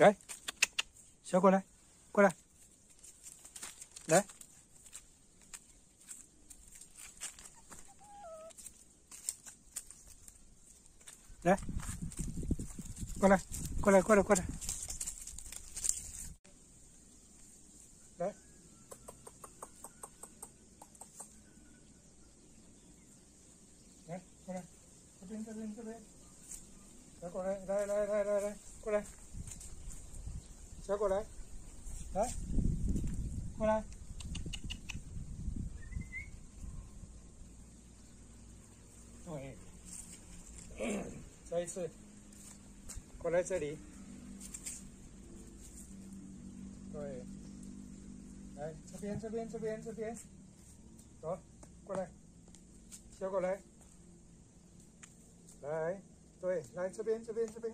Đấy. Sao qua đây? Qua đây. Đấy. Đấy. Qua đây. Qua đây, qua đây, qua đây. Đấy. đây, qua đây. Qua đây, qua đây, qua đây. đây, qua đây, đây, đây, đây, đây, qua đây. 小过来，来，过来，对，再一次，过来这里，对，来这边，这边，这边，这边，走，过来，小狗来，来，对，来这边，这边，这边。